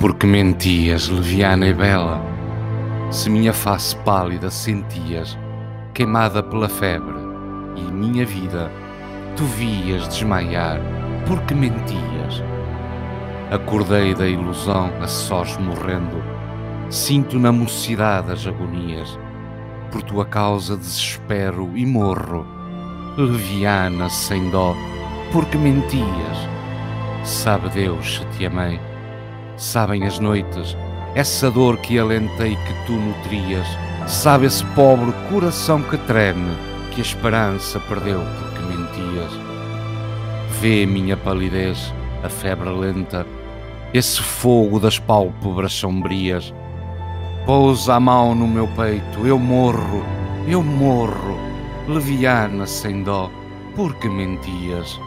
Porque mentias, leviana e bela, se minha face pálida sentias, queimada pela febre, e minha vida tu vias desmaiar, porque mentias. Acordei da ilusão a sós morrendo, sinto na mocidade as agonias, por tua causa desespero e morro, leviana sem dó, porque mentias. Sabe Deus se te amei, sabem as noites, essa dor que alentei que tu nutrias, sabe esse pobre coração que treme, que a esperança perdeu porque mentias. Vê minha palidez, a febre lenta, esse fogo das pálpebras sombrias. Pousa a mão no meu peito, eu morro, eu morro, leviana sem dó, porque mentias.